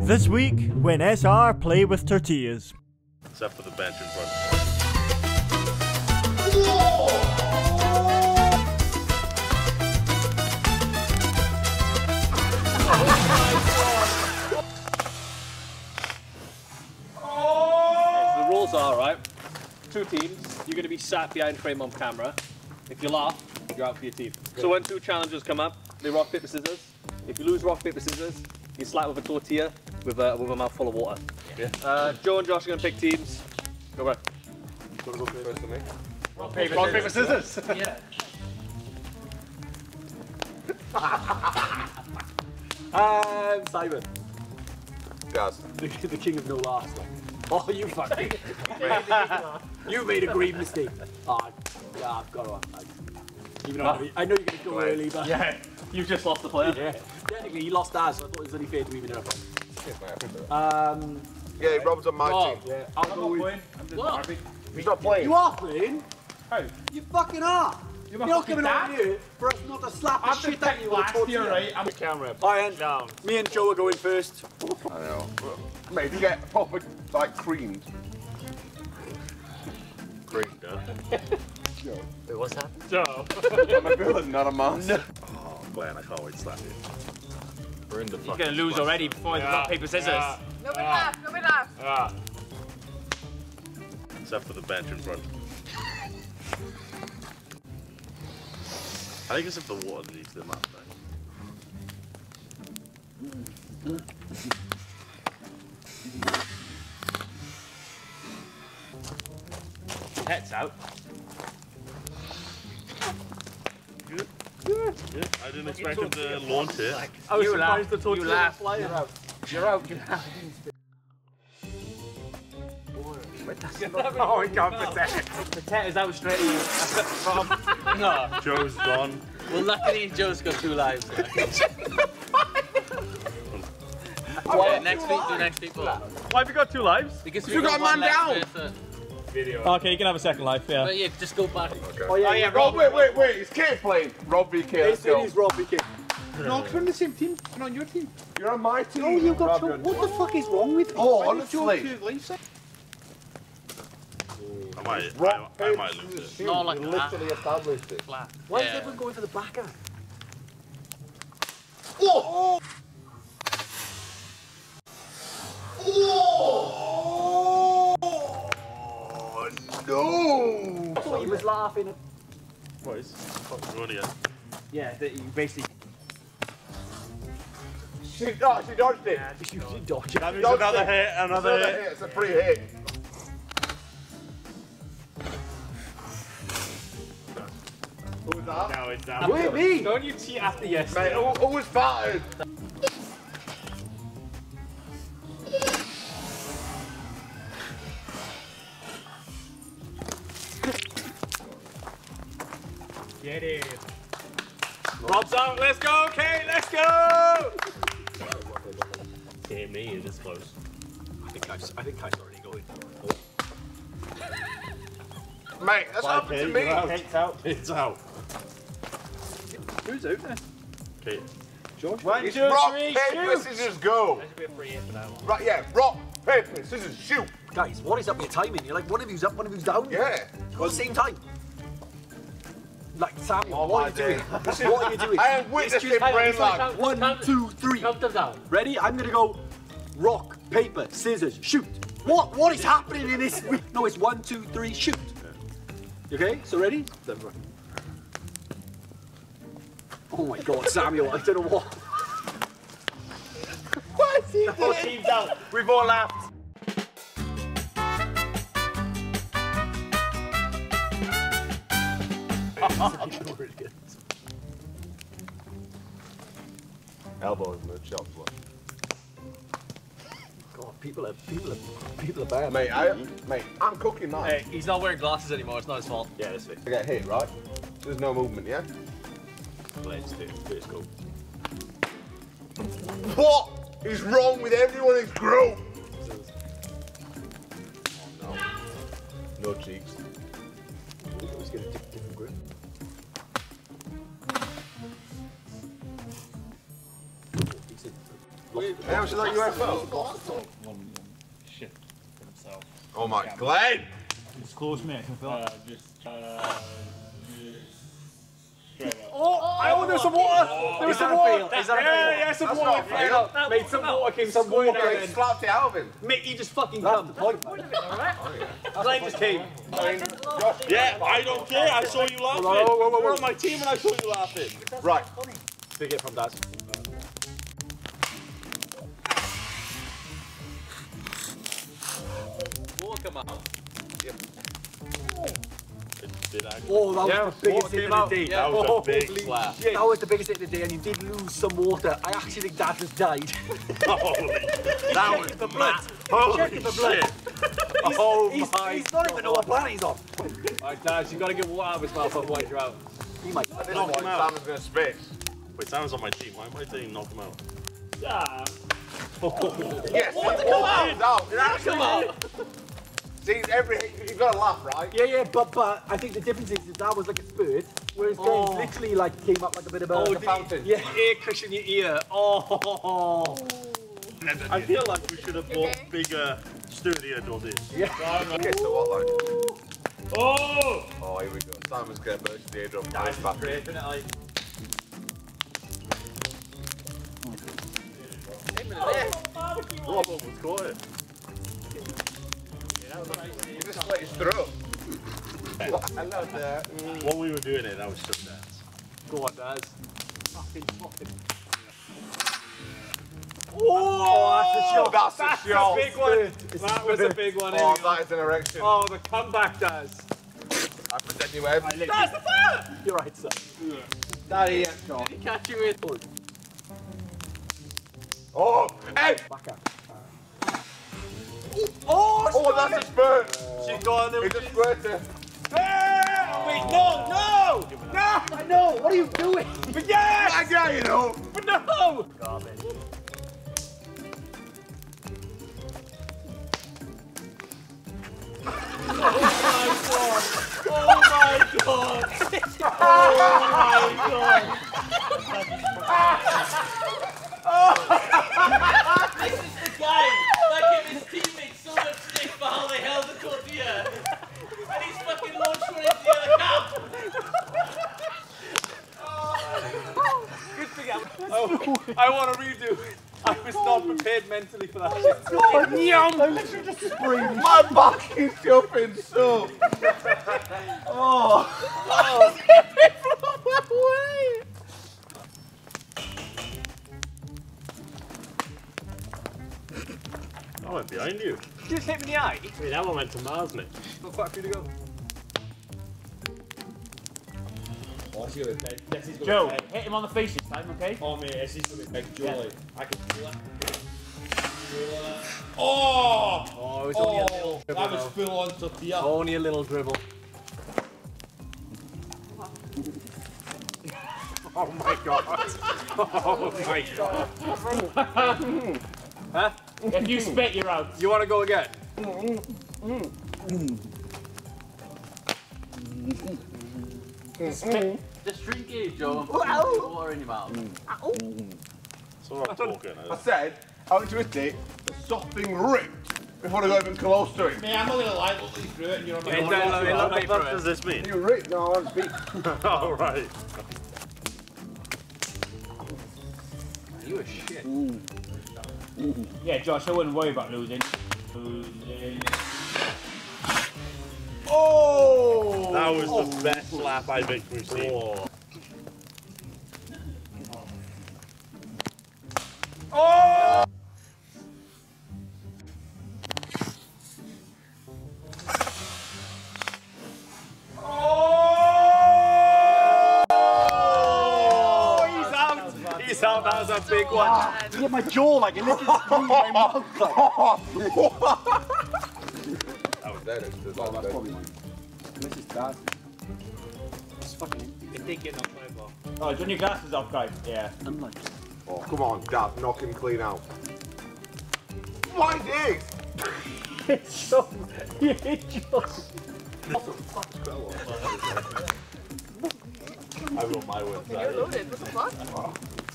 This week, when SR play with tortillas. Except for the bench in front. The rules are, right? Two teams, you're going to be sat behind frame on camera. If you laugh, you're out for your team. So when two challengers come up, they rock, paper, scissors. If you lose rock, paper, scissors, you slap with a tortilla with a, with a mouthful of water. Yeah. Uh, Joe and Josh are going to pick teams. Go back. Gonna go first for me. Rock, paper, rock, paper scissors. Yeah. Um, Simon, Guys, the, the king of no laughs. Like. Oh, you fucking. you made a great mistake. Oh, yeah, I've got to. I, even though I know you're going to go early, but. yeah, you've just lost the player. Yeah. Technically, he lost ours, so I thought it was only fair to even it up. cheers, mate. I think that- Um, Yeah, Rob's on my Oh. team. yeah, I'll go with. He's not playing. You are playing? How? You fucking are! You're, my not fucking coming dad? over here for us not to slap the I've shit out of picked you with a last year, tortilla. right? I'm Camera. Alright, me and Joe are going first. I know. Mate, if you get proper, like, creamed. Creamed, huh? Wait, what's that? I'm a villain, not a man. Oh, Glen, I can't wait to slap you. We're in the You're gonna lose already before the rock, paper, scissors. Nobody laugh, nobody laugh. Except for the bench in front. I think it's if the water leaves them map. Right? Heads out. Good. Good. Good. I didn't expect him to launch it. I was You surprised laugh, the you tortilla laugh. flying out. You're out. You're out. Oh, he can't protect. The tet is out straight at you. From, no. Joe's gone. Well, luckily Joe's got two lives. yeah, next week, do next week. Why have you got two lives? because we You got a one man down. with, uh, Okay, you can have a second life, yeah. But yeah, just go back. Oh yeah, yeah, Rob, wait, wait, wait. Is Kate playing? Rob v Kate, let's It's, it go. is Robbie King. No, because we're on the same team. We're on your team. You're on my team. Oh, you got Rob, two. What the fuck is wrong with you? Oh, Why did Joe honestly. have two lives? I might, Rock, I, I might lose it. Not like We that. literally established it. Flat. Why is everyone going for the backer? Oh! Oh! I thought he was laughing. What is? Run again. Yeah, that you basically. She, oh, she dodged it. You did dodge it. Dodged Another it. hit, another Another hit. hit. It's a free hit. Who was that? No, it's that. Wait, me! Don't you cheat after yes. Mate, who, who was battered? Get it. Rob's out. Let's go, Kate. Let's go. Damn me, it is close. I think Kai's, I think Kai's already going. Mate, that's happened to me. Kate's out. It's out. Who's out there? Okay. One, It's two, rock, three, paper, shoot. scissors, go. Should be a free hit for. Right, yeah, rock, paper, scissors, shoot. Guys, what is up with your timing? You're like one of you's up, one of you's down. Yeah. At the same time. Like Samuel, Oh, what are you doing? what are you doing? I am witnessing Hang on, brain just like lag. One, count- two, three. Count them down. Ready? I'm gonna go rock, paper, scissors, shoot. What? What is happening in this? week? No, it's one, two, three, shoot. Okay, so ready? Oh my God, Samuel! I don't know what. What is he The whole team's out. We've all laughed. Elbows in the chops. look. God, people are people are people are bad. Mate, I, mate, I'm cooking that. Hey, he's not wearing glasses anymore. It's not his fault. Yeah, that's it. I get hit, right? There's no movement, yeah? Let's do it. Let's go. What is wrong with everyone in this group? Oh, no. No cheeks. Let's get a different grip. How much is that UFO? Shit himself. Oh my, Glen! It's close, mate. I can feel Uh, it. just, uh, just straight up. Oh, I oh, there's some water. There was some water. Is that a yeah, yeah, some That's water. not Fair fail. Mate, some water came some water. He slapped it out of him. Mate, you just fucking come. Glen just came. Yeah, I don't care. I saw you laughing. whoa, whoa, whoa, You're on my team and I saw you laughing. Right. Big hit from Daz. Did I? Oh, that Yeah, was the biggest hit of out. the day. That was a oh, big slap. shit. That was the biggest hit of the day, and you did lose some water. I actually think Dad has died. Holy, that was the blood. Holy Checking the blood. shit. oh he's, my He's not even know what planet he's on. Alright, Daz, you gotta get water out of his mouth otherwise you're out. He might. This Knock one, him out. Simon's gonna spit. Wait, Simon's on my team. Why am I saying knock him out? Yeah. Yes, what oh, come out? out. It actually Come on! See, every you've got to laugh, right? Yeah, yeah, but but I think the difference is, is that was like a spurt, whereas James Oh. literally like came up like a bit of a, Oh, like a the- fountain. Yeah, air cushion your ear. Oh. I feel like we should have bought bigger, sturdier doors. Okay, so what, like? Oh! Oh, here we go. Simon's gonna burst the eardrum. Nice oh, battery. What was quiet? He just slit his throat. Hello there. While we were doing it, that was just dance. Go on, Daz. Oh, that's a shot. That's a That's a shot. big one. It's That was a big one. Oh, Here we go. that is an erection. Oh, the comeback, Daz. I pretend you have. Daz, the fire! You're right, sir. Daddy, yes, shot. Did he catch you with? Oh, hey! Back up. Oh, Oh, that's a spurt. She's oh. gone. He just squirted. Wait, no, no! No! I know. What are you doing? But yes! I got you know. But no! Garbage. oh my god! Oh my god! Oh my god! This is the guy that gave his teammates so much stick for how they held the tortilla. And he's fucking launched one into the other camp. Good thing I, I want to redo. it. I was not prepared mentally for that shit. Oh my god! I literally just screamed. My back is jumping so. Oh. I went behind you. You Just hit me in the eye. Wait, that one went to Mars, mate. Got quite a few to go. Joe, hit him on the face this time, okay? Oh, mate, this is going to be big joy. I can feel it. Oh, oh it was only a oh, little dribble. That was though. full on tortilla. Only a little dribble. Oh my god. Oh my god. huh? If you spit, you're out. You want to go again? Just drink mm. it, mm. Joe. and put Water in your mouth. Mm-hmm. So I'm talking. Eh? I said, I went to hit it, something ripped before I got even close to it. Mate, I'm only like looking through it and you're on my Hey, own. don't let me- let me What does it. this mean? You ripped? No, I don't speak. All right. You a shit. Mm. Mm-hmm. Yeah, Josh, I wouldn't worry about losing. Losing. Oh! That was the best slap I've ever seen. Oh, he's out. He's out. That was a big one. Yeah, my jaw like it literally my mouth like. That was dead. It was Oh, that's probably mine. This is Dad. It's fucking. It did get knocked out, though. Oh, turn your glasses off, guys. Yeah. I'm like. Oh, come on, Dad, knock him clean out. My dick! It's so. It's just. I will my words. You're loaded. What the fuck?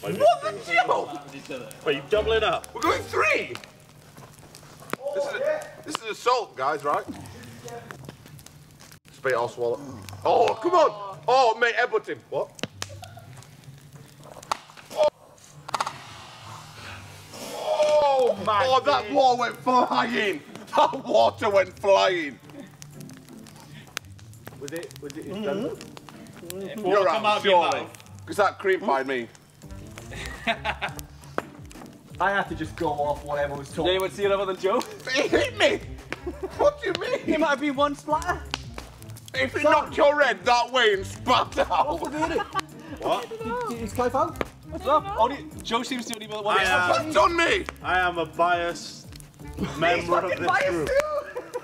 What the deal? Wait, you doubling up? We're going three. This is, a, this is assault, guys, right? Spit or swallow. Oh, come on. Oh, mate, headbutt him. What? Oh, my oh, that water went flying. That water went flying. Was it? Was it his mm You're come out out, of your surely. Because that creep fired me. I had to just go off whatever was Did talking. anyone see it other than Joe? He hit me. What do you mean? It might have been one splatter. If he knocked your head that way and spat out. What? Did his Clive out? What's up? Only, Joe seems to be the only one. I am, Spat on me. I am a biased member of this group.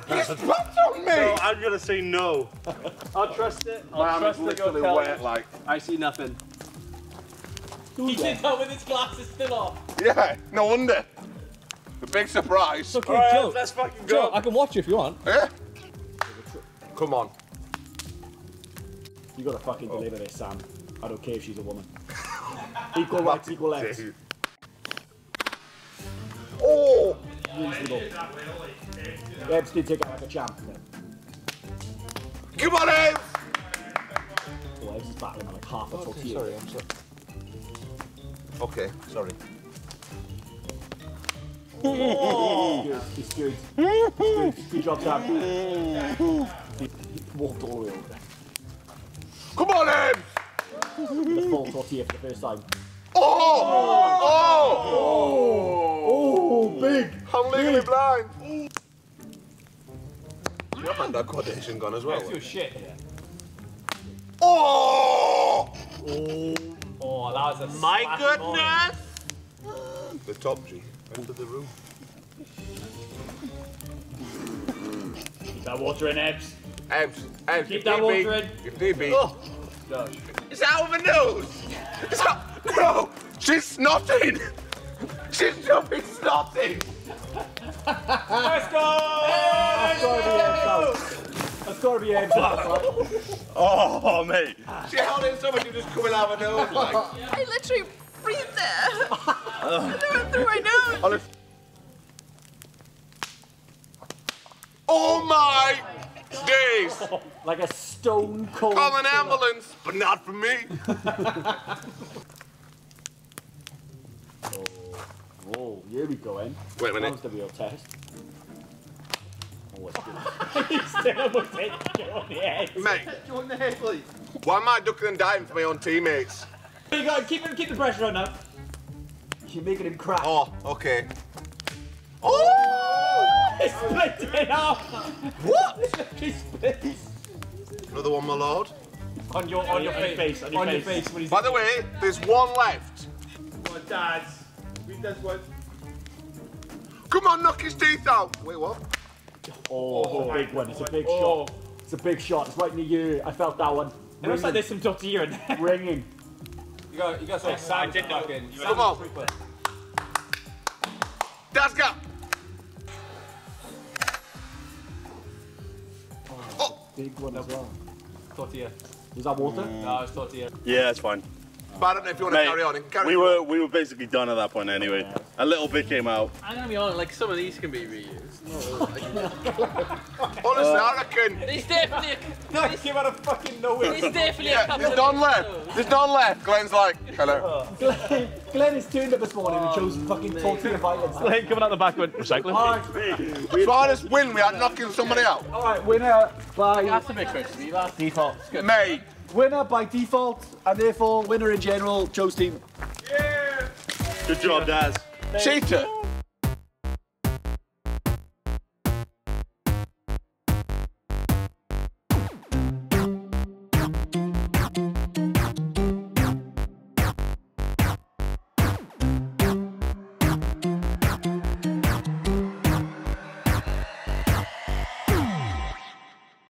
He spat on me. So I'm gonna say no. I'll trust it. I'll My arm is trust the literally gut wet, like. I see nothing. He sits down with his glasses still off. Yeah, no wonder. A big surprise. Okay, Alright, Joe. let's fucking Joe, go. I can watch you if you want. Yeah. Come on. You gotta fucking oh. deliver this, Sam. I don't care if she's a woman. equal rights, equal lefts. Oh! Reasonable. Ebbz did take it like a champ. Come on, Eve! Oh, Ebbz is battling like half a tortilla. Sorry, I'm sorry. Okay, sorry. Good, he's good. He's good. Good job, Sam. He walked all the way over there. Come on, Eve! The full tortilla for the first time. Oh! Oh! Oh, big! I'm legally blind. Your hand had coordination gone as well. That's your shit. Oh! Oh, Oh, that was a My splash moment. goodness! The top G. End of the room. Keep that water in, Ebbz. Ebbz, Ebbz, Keep that need be- water in. If need be. Oh. It's out of her nose! It's out. No! She's snotting! She's jumping snotting! Let's go! That's gotta be Ebbz out. That's gotta be Ebbz out. Oh, mate. She held in so much, it was just coming out of her nose like. I literally breathed there. I threw it through my nose. Oh my days! Like a stone cold. Call an killer. ambulance, but not for me. Oh, here we go, then. Wait a minute. Comes the real test. Oh, it's good. He's still almost hit you on the head. Mate, why am I ducking and diving for my own teammates? You got keep keep the pressure on now. You're making him crack. Oh, okay. Oh! It's split it off. What? He splits. Another one, my lord. On your on your face. On your On your face. face when he's. By the way, there's one left. Come on, dads. Read this one. Come on, knock his teeth out. Wait, what? Oh, oh it's a oh, big one. It's a big Oh. shot. It's a big shot. It's right near you. I felt that one. It looks like there's some tortilla in there. ringing. You got, you got some. Sam did know. Come on. That's got. Big one as well. Tortilla. Was that water? No, it's tortilla. Yeah, it's fine. But I don't know if you want to carry on. Carry we on. were we were basically done at that point anyway. A little bit came out. I'm gonna be honest, like some of these can be reused. Honestly, I reckon. There's definitely, No, came out of fucking nowhere. there's definitely a Yeah, couple there's of Don left. though. There's Don left. Glen's like, hello. Glen, Glen has turned up this morning and oh, chose fucking tortilla violence. Hey, coming out the back one. Recycling. Alright, So I just win without knocking somebody out. alright, winner by That's a bit crispy. That's default. Mate, winner by default, and therefore winner in general, Joe's team. Yeah. Good job, Daz. cheater.